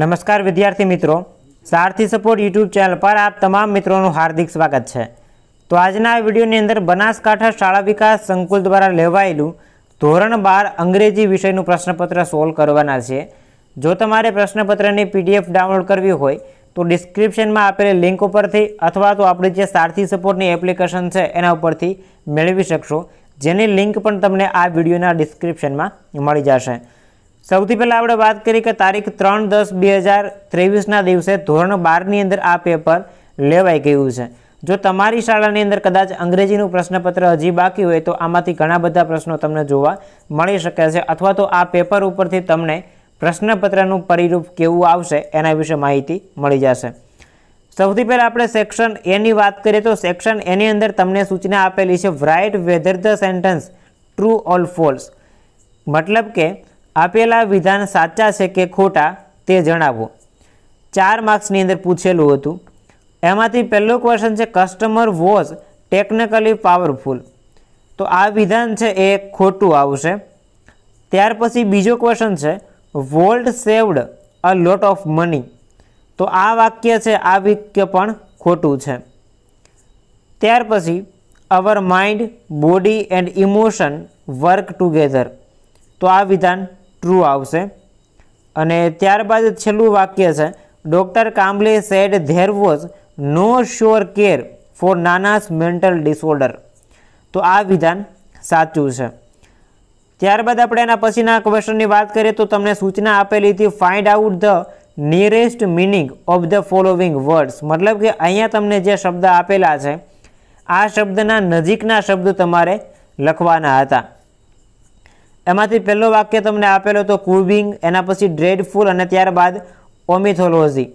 નમસ્કાર વિદ્યાર્થી મિત્રો. સારથી સપોર્ટ યુટ્યુબ ચેનલ પર આપ તમામ મિત્રોનું હાર્દિક સ્વાગત છે. તો આજના આ વિડીયોની અંદર બનાસકાંઠા શાળા વિકાસ સંકુલ દ્વારા લેવાયેલું ધોરણ બાર અંગ્રેજી વિષયનું પ્રશ્નપત્ર સોલ્વ કરવાના છે. જો તમારે પ્રશ્નપત્રની પીડીએફ ડાઉનલોડ કરવી હોય, તો ડિસ્ક્રિપ્શનમાં આપેલી લિંક ઉપરથી અથવા તો આપણી જે સારથી સપોર્ટની એપ્લિકેશન છે, એના ઉપરથી મેળવી શકશો. જેની લિંક પણ તમને આ વિડીયોના ડિસ્ક્રિપ્શનમાં મળી જશે. સૌથી પહેલાં આપણે વાત કરી કે તારીખ ત્રણ દસ બે હજાર ત્રેવીસના દિવસે ધોરણ બારની અંદર આ પેપર લેવાઈ ગયું છે. જો તમારી શાળાની અંદર કદાચ અંગ્રેજીનું પ્રશ્નપત્ર હજી બાકી હોય તો આમાંથી ઘણા બધા પ્રશ્નો તમને જોવા મળી શકે છે અથવા તો આ પેપર ઉપરથી તમને પ્રશ્નપત્રનું પરિરૂપ કેવું આવશે એના વિશે માહિતી મળી જશે. સૌથી પહેલાં આપણે સેક્શન એની વાત કરીએ તો સેક્શન એની અંદર તમને સૂચના આપેલી છે write whether the sentence true or false મતલબ કે આપેલા વિધાન સાચા છે કે ખોટા તે જણાવો. ચાર માર્ક્સની અંદર પૂછેલું હતું. એમાંથી પહેલો ક્વેશ્ચન છે કસ્ટમર વોઝ ટેકનિકલી પાવરફુલ તો આ વિધાન છે, એ ખોટું આવશે. ત્યાર પછી બીજો ક્વેશ્ચન છે Walt saved a lot of money તો આ વાક્ય છે, આ વાક્ય પણ ખોટું છે. ત્યાર પછી our mind body and emotion work together તો આ વિધાન ટ્રુ આવશે. અને ત્યારબાદ છેલ્લું વાક્ય છે doctor Kamble said there was no sure cure for Nana's mental disorder તો આ વિધાન સાચું છે. ત્યારબાદ આપણે એના પછીના ક્વેશ્ચનની વાત કરીએ તો તમને સૂચના આપેલી હતી find out the nearest meaning of the following words મતલબ કે અહીંયા તમને જે શબ્દ આપેલા છે, આ શબ્દના નજીકના શબ્દ તમારે લખવાના હતા. એમાંથી પહેલો વાક્ય તમને આપેલો તો કુબિંગ એના પછી ડ્રેડફુલ અને ત્યારબાદ ઓમિથોલોજી.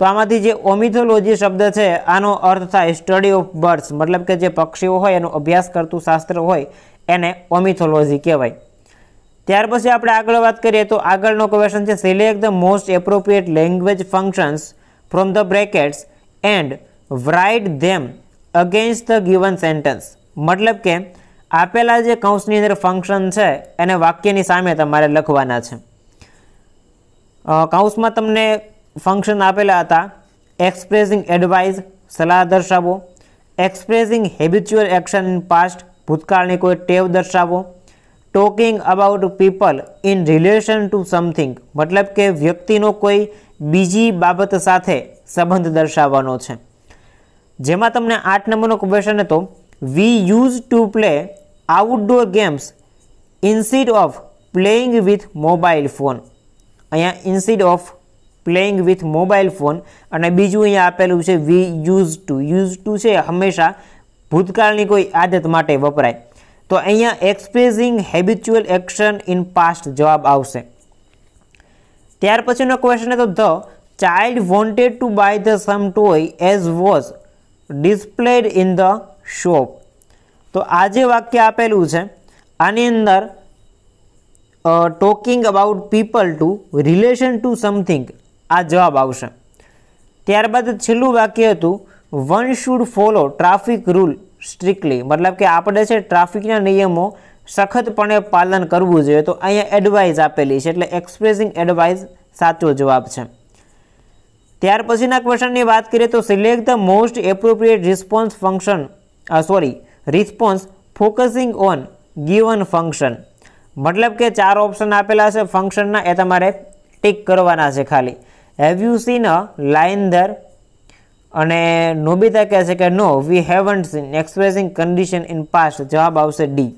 તો આમાંથી જે ઓમિથોલોજી શબ્દ છે, આનો અર્થ થાય સ્ટડી ઓફ બર્ડ્સ, મતલબ કે જે પક્ષીઓ હોય, એનો અભ્યાસ કરતું શાસ્ત્ર હોય, એને ઓમિથોલોજી કહેવાય. ત્યાર પછી આપણે આગળ વાત કરીએ તો આગળનો ક્વેશ્ચન છે select the most appropriate language functions from the brackets and write them against the given sentence મતલબ કે આપેલા જે કૌંસની અંદર ફંક્શન છે, એને વાક્યની સામે તમારે લખવાના છે. કૌંસમાં તમને ફંક્શન આપેલા હતા એક્સપ્રેસિંગ એડવાઇસ સલાહ દર્શાવો expressing habitual action in past ભૂતકાળની કોઈ ટેવ દર્શાવો talking about people in relation to something મતલબ કે વ્યક્તિનો કોઈ બીજી બાબત સાથે સંબંધ દર્શાવવાનો છે. જેમાં તમને આઠ નંબરનો ક્વેશ્ચન હતો we use to play outdoor games instead of playing with mobile phone અહીંયા instead of playing with mobile phone અને બીજું અહીંયા આપેલું છે we use to use to છે હંમેશા ભૂતકાળની કોઈ આદત માટે વપરાય. તો અહીંયા expressing habitual action in past જવાબ આવશે. ત્યાર પછીનો ક્વેશ્ચન હતો the child wanted to buy the some toy as was displayed in the shop તો આ જે વાક્ય આપેલું છે, આની અંદર talking about people to relation to something આ જવાબ આવશે. ત્યારબાદ છેલ્લું વાક્ય હતું one should follow traffic rule strictly મતલબ કે આપણે છે ટ્રાફિકના નિયમો સખતપણે પાલન કરવું જોઈએ. તો અહીંયા એડવાઇઝ આપેલી છે, એટલે એક્સપ્રેસિંગ એડવાઇઝ સાચો જવાબ છે. ત્યાર પછીના ક્વેશ્ચનની વાત કરીએ તો select the most appropriate response function sorry response focusing on given function મતલબ કે ચાર ઓપ્શન આપેલા છે ફંક્શનના એ તમારે ટીક કરવાના છે ખાલી. Have you seen a lion there અને નોબિતા કહે છે કે no we haven't seen expressing condition in past જવાબ આવશે ડી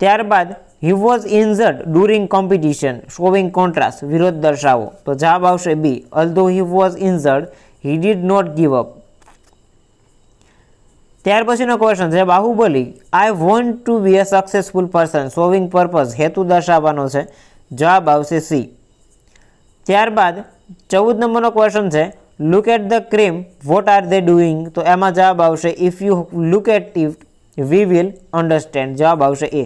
ત્યારબાદ he was injured during competition showing contrast વિરોધ દર્શાવો. તો જવાબ આવશે B although he was injured he did not give up ત્યાર પછીનો ક્વેશ્ચન છે Baahubali I want to be a successful person showing purpose હેતુ દર્શાવવાનો છે, જવાબ આવશે સી ત્યારબાદ, ચૌદ નંબરનો ક્વેશ્ચન છે look at the cream what are they doing તો એમાં જવાબ આવશે if you look at if we will understand જવાબ આવશે એ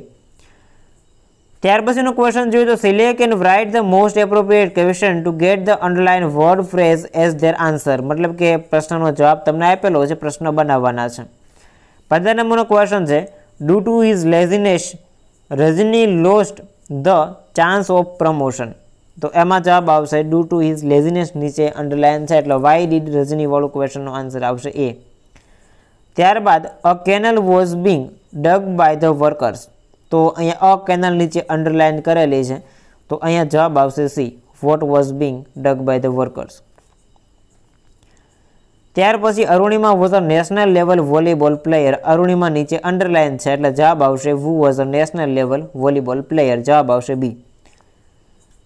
ત્યાર પછીનો ક્વેશ્ચન જોઈએ તો select and write the most appropriate question to get the underline word phrase as their answer મતલબ કે પ્રશ્નનો જવાબ તમને આપેલો છે, પ્રશ્ન બનાવવાના છે. પંદર નંબરનો ક્વેશ્ચન છે due to is laziness Rajni lost the chance of promotion તો એમાં જવાબ આવશે ડુ ટુ હિઝ લેઝીનેસ નીચે અંડરલાઇન છે, એટલે વાય ડીડ રજનીવાળું ક્વેશ્ચનનો આન્સર આવશે? એ. ત્યારબાદ a canal was being dug by the workers તો અહીંયા અ કેનલ નીચે અંડરલાઇન કરેલી છે, તો અહીંયા જવાબ આવશે C what was being dug by the workers ત્યાર પછી Arunima was a national level volleyball player Arunima નીચે અંડરલાઇન છે, એટલે જવાબ આવશે who was a national level volleyball player જવાબ આવશે બી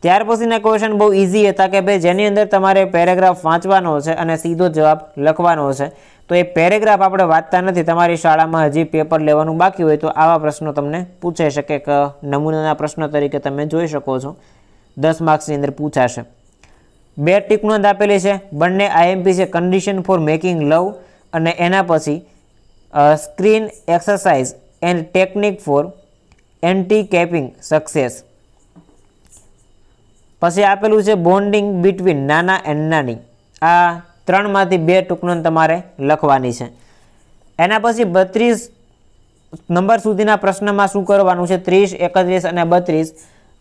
ત્યાર પછીના ક્વેશ્ચન બહુ ઇઝી હતા કે ભાઈ જેની અંદર તમારે પેરેગ્રાફ વાંચવાનો છે અને સીધો જવાબ લખવાનો છે, તો એ પેરેગ્રાફ આપણે વાંચતા નથી. તમારી શાળામાં હજી પેપર લેવાનું બાકી હોય તો આવા પ્રશ્નો તમને પૂછાઈ શકે કે નમૂનાના પ્રશ્નો તરીકે તમે જોઈ શકો છો. દસ માર્ક્સની અંદર પૂછાશે. બે ટીક નોંધ આપેલી છે. બંને આઈએમપી છે. કન્ડિશન ફોર મેકિંગ લવ અને એના પછી screen exercise and technique for anticipating success પછી આપેલું છે બોન્ડિંગ બિટવીન નાના એન્ડ નાની. આ ત્રણમાંથી બે ટૂંકનોંધ તમારે લખવાની છે. એના પછી બત્રીસ નંબર સુધીના પ્રશ્નમાં શું કરવાનું છે? ત્રીસ, એકત્રીસ અને બત્રીસ.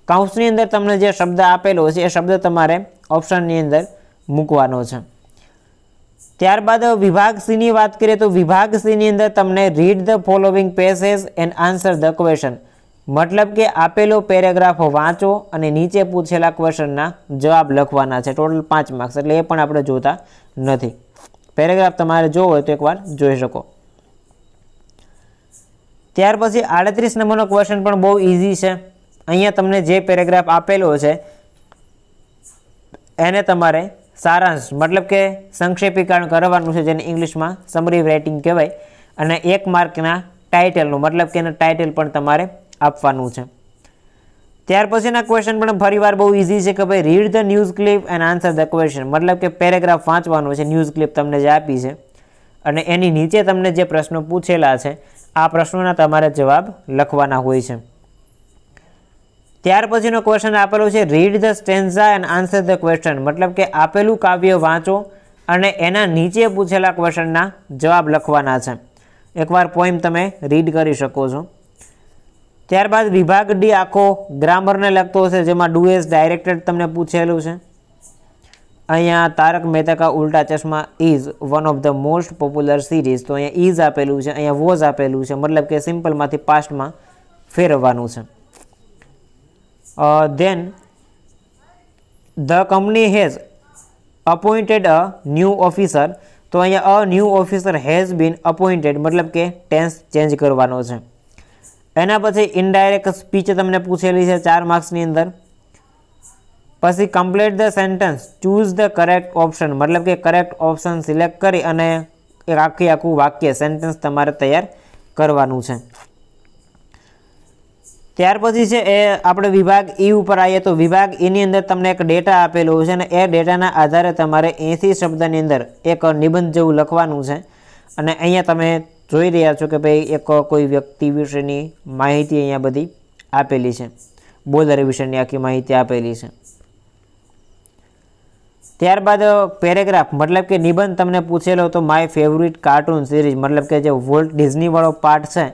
કાઉન્સની અંદર તમને જે શબ્દ આપેલો છે, એ શબ્દ તમારે ઓપ્શનની અંદર મૂકવાનો છે. ત્યારબાદ વિભાગ સીની વાત કરીએ તો વિભાગ સીની અંદર તમને read the following passage and answer the question મતલબ કે આપેલો પેરેગ્રાફ વાંચો અને નીચે પૂછેલા ક્વેશ્ચનના જવાબ લખવાના છે. ટોટલ પાંચ માર્ક્સ એટલે એ પણ આપણે જોતા નથી. પેરેગ્રાફ તમારે જોવો હોય તો એકવાર જોઈ શકો. ત્યાર પછી આડત્રીસ નંબરનો ક્વેશ્ચન પણ બહુ ઇઝી છે. અહીંયા તમને જે પેરેગ્રાફ આપેલો છે, એને તમારે સારાંશ, મતલબ કે સંક્ષેપીકરણ કરવાનું છે, જેને ઇંગ્લિશમાં સમરી રાઇટિંગ કહેવાય, અને એક માર્કના ટાઇટલનું મતલબ કે એનું ટાઇટલ પણ તમારે આપવાનું છે. ત્યાર પછીના ક્વેશ્ચન પણ ફરીવાર બહુ ઇઝી છે કે ભાઈ read the news clip and answer the question મતલબ કે પેરેગ્રાફ વાંચવાનો છે ન્યૂઝ ક્લિપ તમને જે આપી છે, અને એની નીચે તમને જે પ્રશ્નો પૂછેલા છે, આ પ્રશ્નોના તમારે જવાબ લખવાના હોય છે. ત્યાર પછીનો ક્વેશ્ચન આપેલો છે read the stanza and answer the question મતલબ કે આપેલું કાવ્ય વાંચો અને એના નીચે પૂછેલા ક્વેશ્ચનના જવાબ લખવાના છે. એકવાર પોઈમ તમે રીડ કરી શકો છો. ત્યારબાદ વિભાગ ડી આખો ગ્રામરને લગતો હશે, જેમાં ડુએસ ડાયરેક્ટેડ તમને પૂછેલું છે. અહીંયા Tarak Mehta ka ulta chashma is one of the most popular series તો અહીંયા ઇઝ આપેલું છે, અહીંયા વોઝ આપેલું છે. મતલબ કે સિમ્પલમાંથી પાસ્ટમાં ફેરવવાનું છે. Then the company has appointed a new officer તો અહીંયા a new officer has been appointed મતલબ કે ટેન્સ ચેન્જ કરવાનો છે. એના પછી ઇનડાયરેક્ટ સ્પીચ તમને પૂછેલી છે ચાર માર્ક્સની અંદર. પછી complete the sentence choose the correct option મતલબ કે કરેક્ટ ઓપ્શન સિલેક્ટ કરી અને એક આખી આખું વાક્ય સેન્ટેન્સ તમારે તૈયાર કરવાનું છે. ત્યાર પછી છે એ આપણે વિભાગ ઈ ઉપર આવીએ તો વિભાગ ઈની અંદર તમને એક ડેટા આપેલો છે અને એ ડેટાના આધારે તમારે એંસી શબ્દની અંદર એક નિબંધ જેવું લખવાનું છે. અને અહીંયા તમે જોઈ રહ્યા છો કે ભાઈ એક કોઈ વ્યક્તિ વિશેની માહિતી અહીંયા બધી આપેલી છે. બોલર વિશેની આખી માહિતી આપેલી છે. ત્યારબાદ પેરેગ્રાફ, મતલબ કે નિબંધ તમને પૂછેલો તો માય ફેવરિટ કાર્ટૂન સિરીઝ મતલબ કે જે વોલ્ટ ડિઝનીવાળો પાર્ટ છે,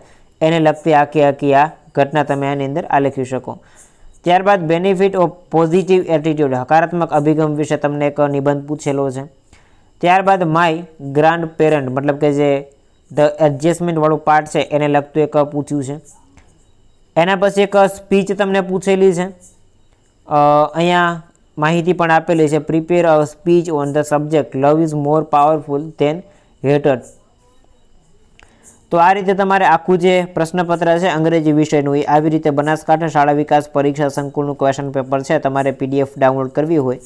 એને લગતી આખી આખી આ ઘટના તમે આની અંદર આ લખી શકો. ત્યારબાદ બેનિફિટ ઓફ પોઝિટિવ એટીટ્યુડ હકારાત્મક અભિગમ વિશે તમને એક નિબંધ પૂછેલો છે. ત્યારબાદ માય ગ્રાન્ડ પેરેન્ટ મતલબ કે જે ધ એડજસ્ટમેન્ટવાળું પાર્ટ છે, એને લગતું એક પૂછ્યું છે. એના પછી એક સ્પીચ તમને પૂછેલી છે. અહીંયા માહિતી પણ આપેલી છે. Prepare a speech on the subject love is more powerful than hatred તો આ રીતે તમારે આખું જે પ્રશ્નપત્ર છે, અંગ્રેજી વિષયનું, એ આવી રીતે બનાસકાંઠા શાળા વિકાસ પરીક્ષા સંકુલનું ક્વેશ્ચન પેપર છે, તમારે પીડીએફ ડાઉનલોડ કરવી હોય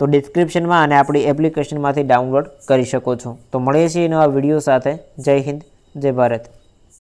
તો ડિસ્ક્રિપ્શનમાં અને આપણી એપ્લિકેશનમાંથી ડાઉનલોડ કરી શકો છો. તો મળીએ છીએ નવા વીડિયો સાથે. જય હિન્દ, જય ભારત.